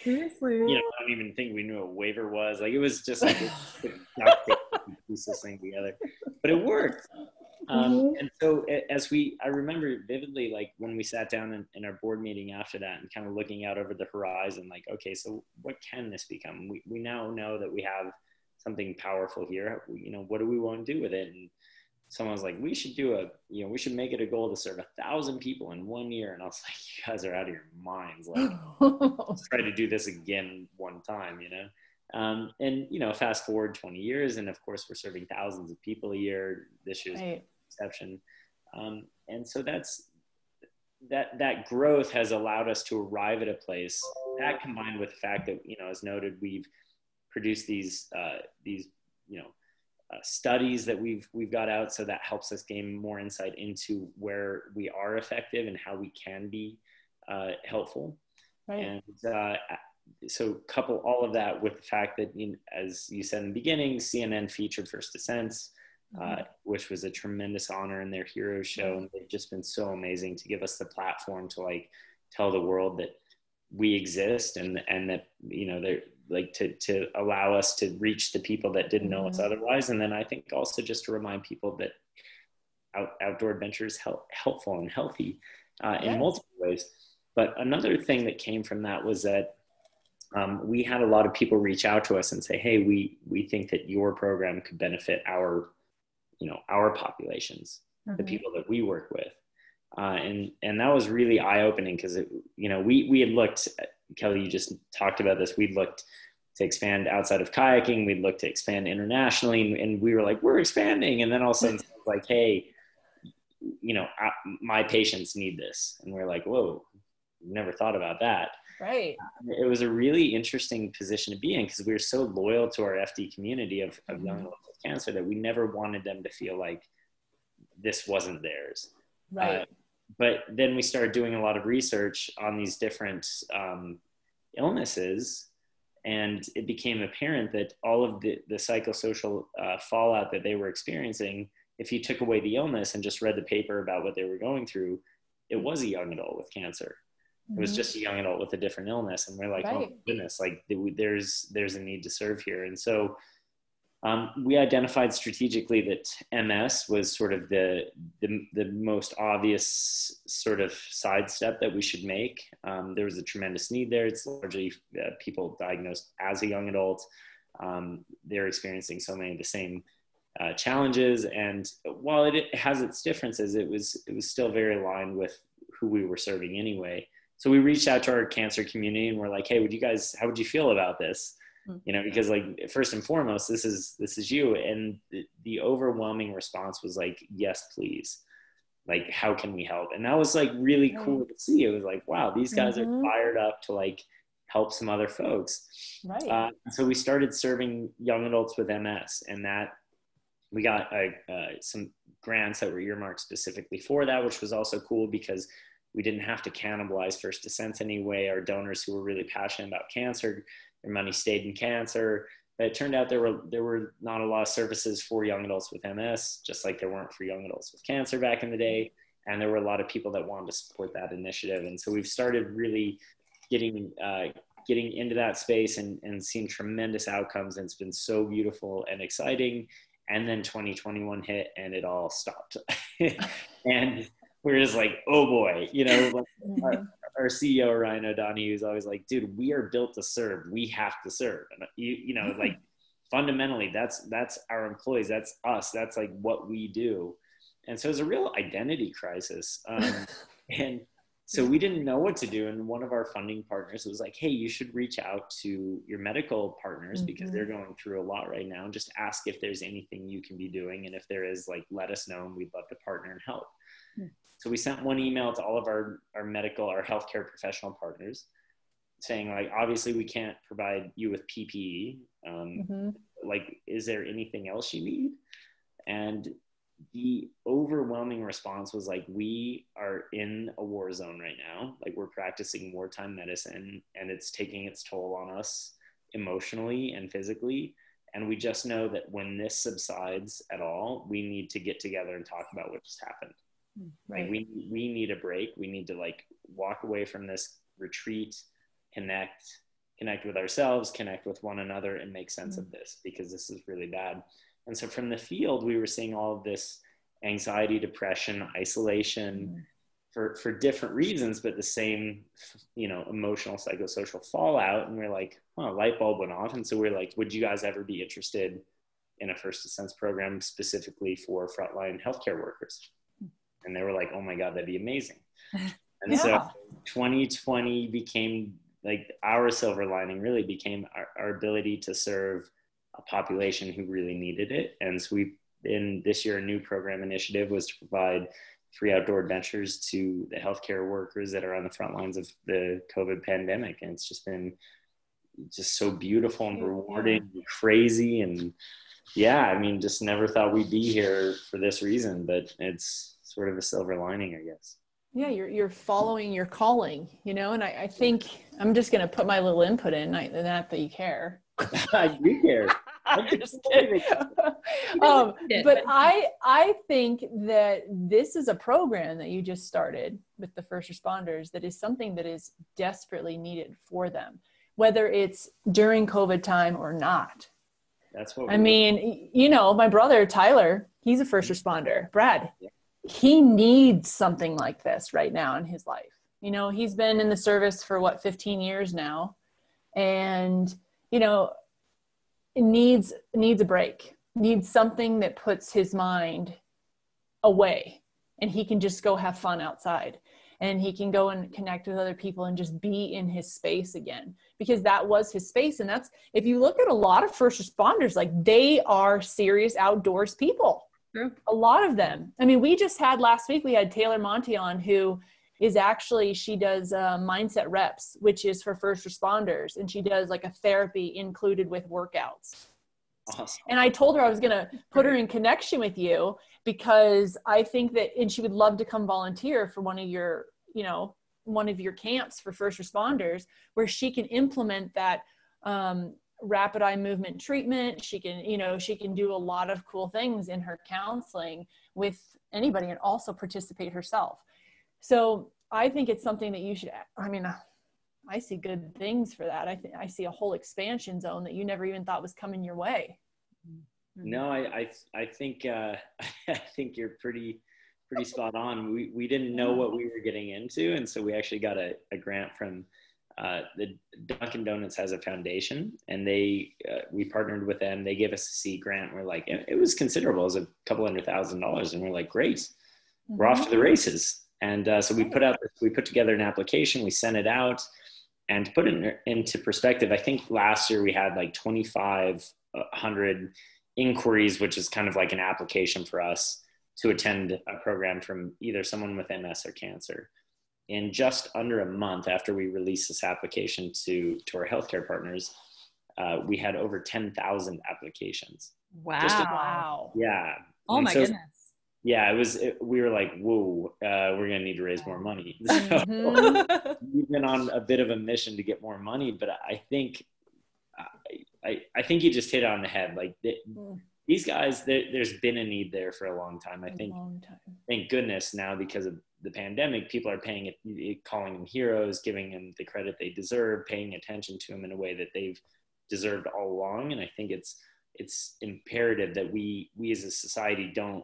Seriously. you know, I don't even think we knew what waiver was. Like, it was just like duct tape to piece this thing together, but it worked. Um, mm-hmm. And so as we, I remember vividly, like when we sat down in, in, our board meeting after that and kind of looking out over the horizon, like, okay, so what can this become? We, we now know that we have something powerful here. You know, what do we want to do with it? And someone was like, we should do a, you know, we should make it a goal to serve a thousand people in one year. And I was like, you guys are out of your minds. Like, let's try to do this again one time, you know? Um, and you know, fast forward 20 years, and of course, we're serving thousands of people a year. This year's right. exception, um, and so that's that that growth has allowed us to arrive at a place that combined with the fact that you know, as noted, we've produced these uh, these you know uh, studies that we've we've got out, so that helps us gain more insight into where we are effective and how we can be uh, helpful. Right. And uh, so couple all of that with the fact that, you know, as you said in the beginning, CNN featured First Descents, uh, mm-hmm. which was a tremendous honor in their hero show, and they've just been so amazing to give us the platform to like tell the world that we exist and and that you know they're like to to allow us to reach the people that didn't know mm-hmm. us otherwise, and then I think also just to remind people that out, outdoor adventure is help, helpful and healthy uh, in multiple ways. But another thing that came from that was that um, we had a lot of people reach out to us and say, "Hey, we we think that your program could benefit our, you know, our populations, mm-hmm. the people that we work with," uh, and and that was really eye opening because you know we we had looked, Kelly, you just talked about this. We looked to expand outside of kayaking. We'd looked to expand internationally, and, and we were like, we're expanding, and then all of a sudden, like, hey, you know, I, my patients need this, and we're like, whoa, never thought about that. Right. It was a really interesting position to be in because we were so loyal to our FD community of, of mm-hmm. young adults with cancer that we never wanted them to feel like this wasn't theirs. Right. Uh, but then we started doing a lot of research on these different um, illnesses and it became apparent that all of the, the psychosocial uh, fallout that they were experiencing if you took away the illness and just read the paper about what they were going through it was a young adult with cancer it was mm-hmm. just a young adult with a different illness and we're like oh right. oh goodness like there's there's a need to serve here and so um, we identified strategically that ms was sort of the, the, the most obvious sort of sidestep that we should make. Um, there was a tremendous need there. It's largely uh, people diagnosed as a young adult. Um, they're experiencing so many of the same uh, challenges. And while it has its differences it was it was still very aligned with who we were serving anyway. So we reached out to our cancer community and we're like hey would you guys how would you feel about this. You know because like first and foremost this is this is you. And the, the overwhelming response was like yes please. Like how can we help? And that was like really cool to see. It was like wow these guys mm-hmm. are fired up to like help some other folks. Right. Uh, so we started serving young adults with ms and that we got uh, uh, some grants that were earmarked specifically for that which was also cool because we didn't have to cannibalize First Descent anyway. Our donors who were really passionate about cancer, their money stayed in cancer. But it turned out there were there were not a lot of services for young adults with MS, just like there weren't for young adults with cancer back in the day. And there were a lot of people that wanted to support that initiative. And so we've started really getting uh, getting into that space and, and seeing tremendous outcomes. And it's been so beautiful and exciting. And then 2021 hit and it all stopped. and we're just like, oh boy, you know, like our, our, CEO Ryan O'Donohue is always like, dude, we are built to serve. We have to serve. And you, you know, like fundamentally, that's that's our employees. That's us. That's like what we do. And so it's a real identity crisis. Um, and so we didn't know what to do. And one of our funding partners was like, hey, you should reach out to your medical partners mm-hmm. because they're going through a lot right now and just ask if there's anything you can be doing. And if there is, like, let us know and we'd love to partner and help. So we sent one email to all of our, our medical, our healthcare professional partners saying like, obviously we can't provide you with PPE. Um, mm-hmm. Like, is there anything else you need? And the overwhelming response was like, we are in a war zone right now. Like we're practicing wartime medicine and it's taking its toll on us emotionally and physically. And we just know that when this subsides at all, we need to get together and talk about what just happened. Right. We we need a break. We need to like walk away from this retreat, connect, connect with ourselves, connect with one another, and make sense mm-hmm. of this because this is really bad. And so from the field, we were seeing all of this anxiety, depression, isolation. Mm. For, for different reasons, but the same, you know, emotional, psychosocial fallout. And we're like, oh, light bulb went off. And so we're like, would you guys ever be interested in a First Descents program specifically for frontline healthcare workers? And they were like, oh my God, that'd be amazing. And yeah. so 2020 became like our silver lining really became our, our ability to serve a population who really needed it. And so we, in this year, a new program initiative was to provide free outdoor adventures to the healthcare workers that are on the front lines of the COVID pandemic. And it's just been just so beautiful and rewarding and crazy. And yeah, I mean, just never thought we'd be here for this reason, but it's sort of a silver lining, I guess yeah you're you're following your calling you know and i, I think i'm just going to put my little input in I, not that you care i do care I'm just kidding. um, but I I think that this is a program that you just started with the first responders that is something that is desperately needed for them, whether it's during COVID time or not. That's what I mean. You know, my brother Tyler, he's a first mm-hmm. responder. Brad, yeah he needs something like this right now in his life. You know, he's been in the service for what 15 years now and you know, needs needs a break. Needs something that puts his mind away and he can just go have fun outside and he can go and connect with other people and just be in his space again because that was his space and that's if you look at a lot of first responders like they are serious outdoors people True. A lot of them. I mean, we just had last week, we had Taylor Monty on who is actually, she does uh, mindset reps, which is for first responders. And she does like a therapy included with workouts. Awesome. And I told her I was going to put her in connection with you because I think that, and she would love to come volunteer for one of your, you know, one of your camps for first responders where she can implement that um, rapid eye movement treatment. She can you know she can do a lot of cool things in her counseling with anybody and also participate herself. So i think it's something that you should i mean i see good things for that. I think i see a whole expansion zone that you never even thought was coming your way. No i i, I think uh i think you're pretty pretty spot on. We we didn't know what we were getting into and so we actually got a, a grant from uh, the Dunkin' Donuts has a foundation, and they uh, we partnered with them. They gave us a seed grant. We're like, it, it was considerable. It was a couple hundred thousand dollars, and we're like, great, mm-hmm. we're off to the mm-hmm. races. And uh, so we put out, we put together an application. We sent it out, and to put it in, into perspective, I think last year we had like 2,500 inquiries, which is kind of like an application for us to attend a program from either someone with MS or cancer in just under a month after we released this application to, to our healthcare partners, uh, we had over 10,000 applications. Wow. wow. Yeah. Oh and my so, goodness. Yeah, it was, it, we were like, whoa, uh, we're going to need to raise more money. Mm-hmm. we've been on a bit of a mission to get more money, but I think, I, I, I think you just hit on the head. Like the, mm. these guys, there's been a need there for a long time. I think, time. thank goodness now because of the pandemic, people are paying it, calling them heroes, giving them the credit they deserve, paying attention to them in a way that they've deserved all along. And I think it's it's imperative that we we as a society don't,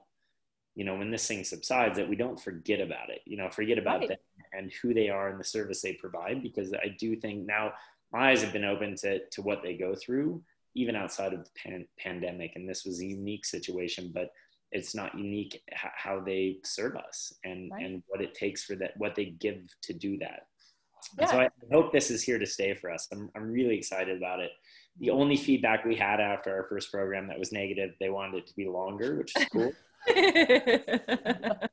you know, when this thing subsides, that we don't forget about it. You know, forget about right. them and who they are and the service they provide. Because I do think now my eyes have been open to to what they go through, even outside of the pan- pandemic. And this was a unique situation, but it's not unique how they serve us and right. and what it takes for that what they give to do that yeah. so I hope this is here to stay for us I'm, I'm really excited about it the only feedback we had after our first program that was negative they wanted it to be longer which is cool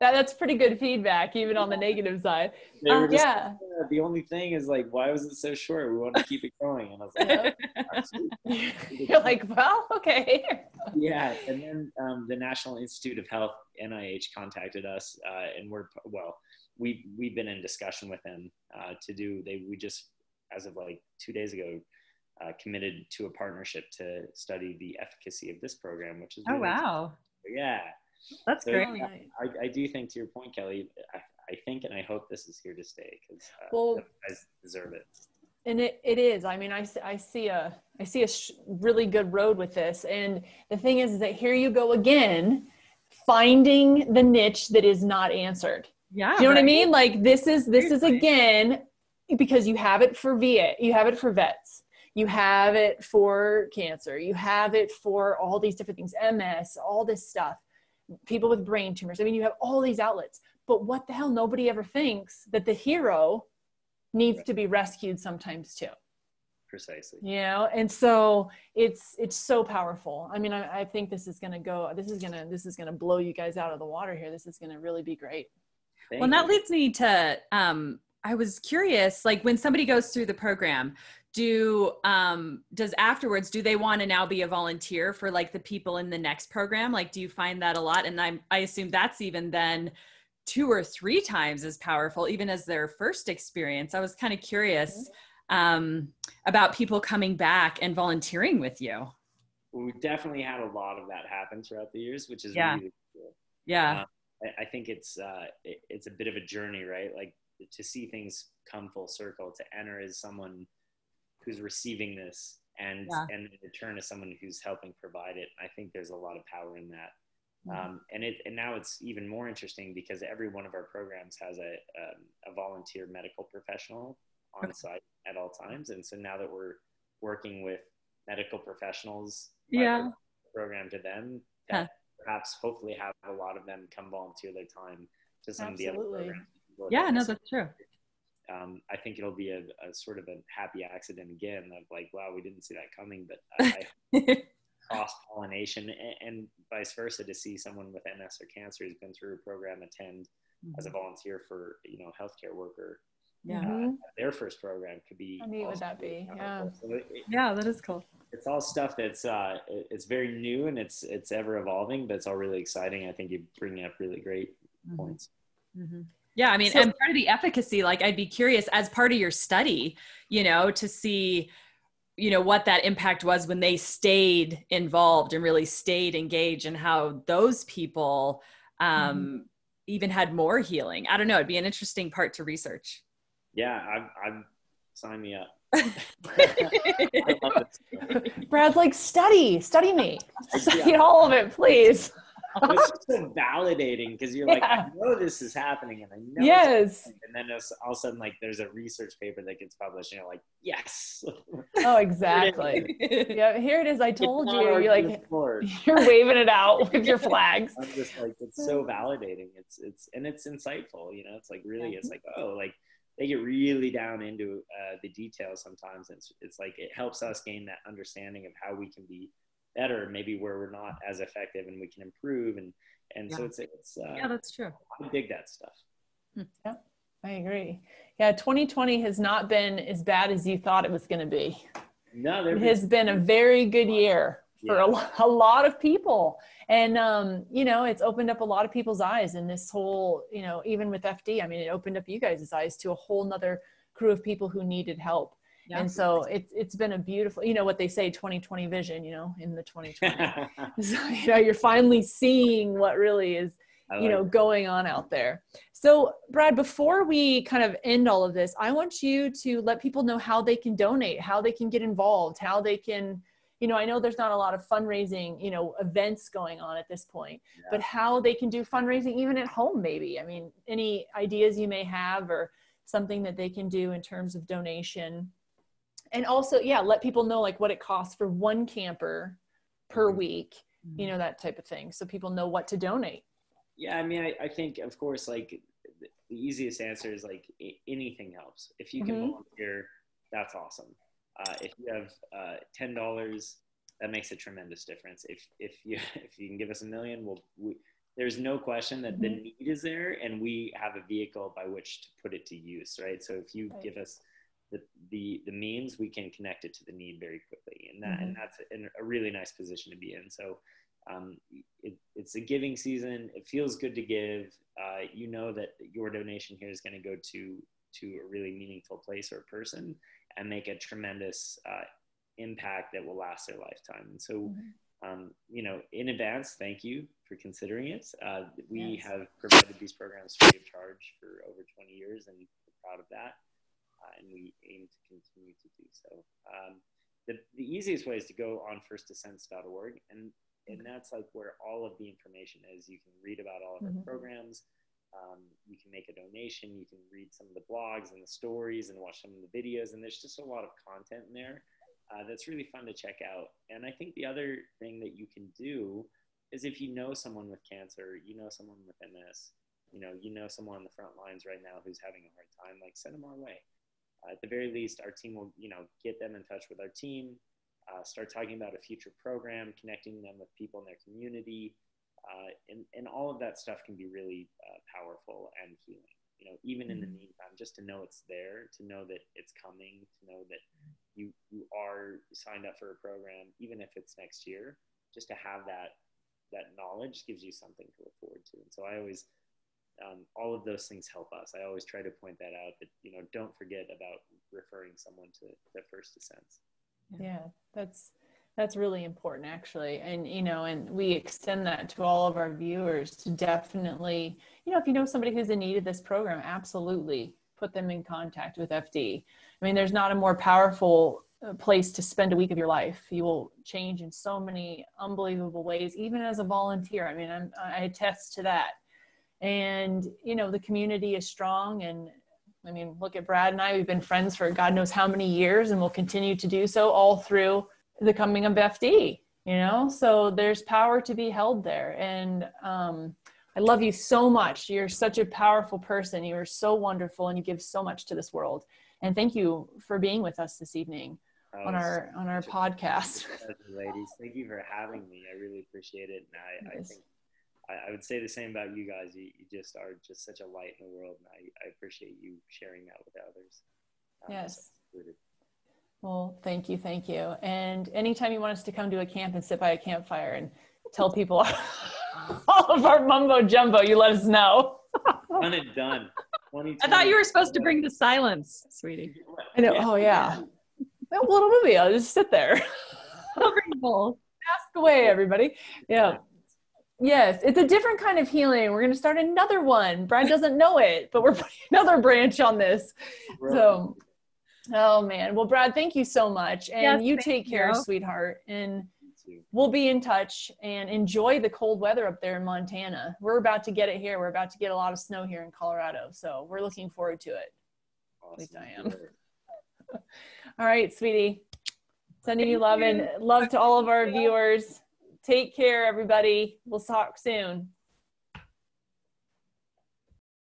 that, that's pretty good feedback, even on the negative side. Um, just, yeah. The only thing is like, why was it so short? We want to keep it going. And I was like, you're like, well, okay. yeah. And then um, the National Institute of Health, NIH, contacted us, uh, and we're well, we we've been in discussion with them uh, to do. They we just as of like two days ago. Uh, committed to a partnership to study the efficacy of this program, which is oh, really oh wow, yeah. That's so, great. I, I do think, to your point, Kelly, I, I think and I hope this is here to stay because uh, well, guys deserve it. And it, it is. I mean, I, I see a I see a sh- really good road with this. And the thing is, is that here you go again finding the niche that is not answered. Yeah. Do you know right? what I mean? Like this is this is again because you have it for VA, you have it for vets, you have it for cancer, you have it for all these different things, MS, all this stuff, people with brain tumors. I mean, you have all these outlets. But what the hell? Nobody ever thinks that the hero needs to be rescued sometimes too. Precisely. you know? And so it's it's so powerful. I mean i, I think this is going to go this is going to this is going to blow you guys out of the water here. This is going to really be great. Thank well, and that leads me to um, I was curious, like when somebody goes through the program, do um does afterwards do they want to now be a volunteer for like the people in the next program like do you find that a lot and i'm i assume that's even then two or three times as powerful even as their first experience i was kind of curious um about people coming back and volunteering with you we definitely had a lot of that happen throughout the years, which is Yeah. really cool. yeah Um, I, I think it's uh, it, it's a bit of a journey, right? Like to see things come full circle, to enter as someone who's receiving this, and Yeah. and in return as someone who's helping provide it. I think there's a lot of power in that. Mhm. Um, and it and now it's even more interesting because every one of our programs has a um, a volunteer medical professional on Okay. site at all times, and so now that we're working with medical professionals, Yeah. program to them, Huh. perhaps hopefully have a lot of them come volunteer their time to some of the other Absolutely. programs. Yeah no that's true Um, I think it'll be a, a sort of a happy accident again of like, wow, we didn't see that coming, but I, I cross pollination and, and vice versa to see someone with MS or cancer who's been through a program attend as a volunteer for you know healthcare worker. yeah Mhm. Their first program could be. How neat would that be? really Yeah. So it- it- yeah that is cool it's all stuff that's uh, it- it's very new and it's it's ever evolving, but it's all really exciting. I think you bring up really great Mhm. points. Mhm. Yeah, I mean, So- and part of the efficacy, like I'd be curious as part of your study, you know, to see, you know, what that impact was when they stayed involved and really stayed engaged and how those people um, even had more healing. I don't know. It'd be an interesting part to research. Yeah, I've, I've sign me up. I love this stuff. brad's like study study me I- study all of it please But it's so validating because you're like, Yeah. I know this is happening, and I know. yes. And then it's, all of a sudden, like, there's a research paper that gets published, and you're like, yes. oh exactly yeah here it is i told you you're like argument for it. you're waving it out with your flags I'm just like, it's so validating. It's it's and it's insightful. You know, it's like really, it's like, oh, like they get really down into uh, the details sometimes. It's it's like it helps us gain that understanding of how we can be better, maybe where we're not as effective, and we can improve. And and so it's it's uh, yeah, that's true. I dig that stuff. Yeah, I agree yeah 2020 has not been as bad as you thought it was going to be No, there it has been a very good year for Yeah. a, lo- a lot of people and um, you know it's opened up a lot of people's eyes and this whole you know even with fd i mean it opened up you guys' eyes to a whole nother crew of people who needed help Yeah. and so it's it's been a beautiful you know what they say 2020 vision you know in the 2020 so, you know you're finally seeing what really is I you know like going on out there. So brad before we kind of end all of this i want you to let people know how they can donate how they can get involved how they can you know i know there's not a lot of fundraising you know events going on at this point Yeah. but how they can do fundraising even at home maybe. I mean any ideas you may have or something that they can do in terms of donation and also yeah let people know like what it costs for one camper per Mhm. week you know that type of thing so people know what to donate Yeah, I mean, I, I think, of course, like the the easiest answer is like anything helps. If you can Mhm. volunteer, that's awesome. Uh, if you have uh, ten dollars, that makes a tremendous difference. If if you if you can give us a million, we'll, we, there's no question that the Mhm. need is there, and we have a vehicle by which to put it to use, right? So if you Right. give us the, the the means, we can connect it to the need very quickly, and that and that's a, a really nice position to be in. So um, it, it's a giving season. It feels good to give. Uh, you know that your donation here is going to go to to a really meaningful place or person and make a tremendous uh, impact that will last their lifetime. And so, Mhm. um, you know, in advance, thank you for considering it. Uh, we Yes. have provided these programs free of charge for over 20 years, and we're proud of that. Uh, and we aim to continue to do so. Um, the, the easiest way is to go on firstdescents.org and and that's like where all of the information is. You can read about all of mm-hmm. our programs. Um, you can make a donation. You can read some of the blogs and the stories and watch some of the videos. And there's just a lot of content in there uh, that's really fun to check out. And I think the other thing that you can do is if you know someone with cancer, you know someone with MS, you know, you know someone on the front lines right now who's having a hard time, like send them our way. Uh, at the very least, our team will, you know, get them in touch with our team, uh, start talking about a future program, connecting them with people in their community, uh, and, and all of that stuff can be really uh, powerful and healing. You know, even in the mm-hmm. meantime, just to know it's there, to know that it's coming, to know that you you are signed up for a program, even if it's next year, just to have that that knowledge gives you something to look forward to. And so I always um, all of those things help us. I always try to point that out. That you know, don't forget about referring someone to the First Descents. Yeah, that's that's really important actually. And you know, and we extend that to all of our viewers to definitely, you know, if you know somebody who's in need of this program, absolutely put them in contact with FD. I mean, there's not a more powerful uh, place to spend a week of your life. You will change in so many unbelievable ways, even as a volunteer. I mean, I'm, I attest to that. And, you know, the community is strong. And I mean, look at Brad and I, we've been friends for God knows how many years and we'll continue to do so all through the coming of FD, you know? So there's power to be held there. And, um, I love you so much. You're such a powerful person. You are so wonderful and you give so much to this world. And thank you for being with us this evening oh, on our on our podcast. Ladies, thank you for having me. I really appreciate it. And I, yes. I think I, I, would say the same about you guys. You, you, just are just such a light in the world. And I, I appreciate you sharing that with others. Um, yes. Well, thank you. Thank you. And anytime you want us to come to a camp and sit by a campfire and tell people all of our mumbo jumbo, you let us know. done and done. I thought you were supposed to bring the silence, sweetie. I know. Oh yeah. A little movie. I'll just sit there. I'll bring the. Ask away, everybody. Yeah. Yes, it's a different kind of healing. We're going to start another one. Brad doesn't know it, but we're putting another branch on this. Right. So, oh man. Well, Brad, thank you so much, and yes, you take care, you. sweetheart. And we'll be in touch and enjoy the cold weather up there in Montana. We're about to get it here. We're about to get a lot of snow here in Colorado. So we're looking forward to it. Awesome. At least I am. all right, sweetie. Sending Thank you love you. and love to all of our viewers. Take care, everybody. We'll talk soon.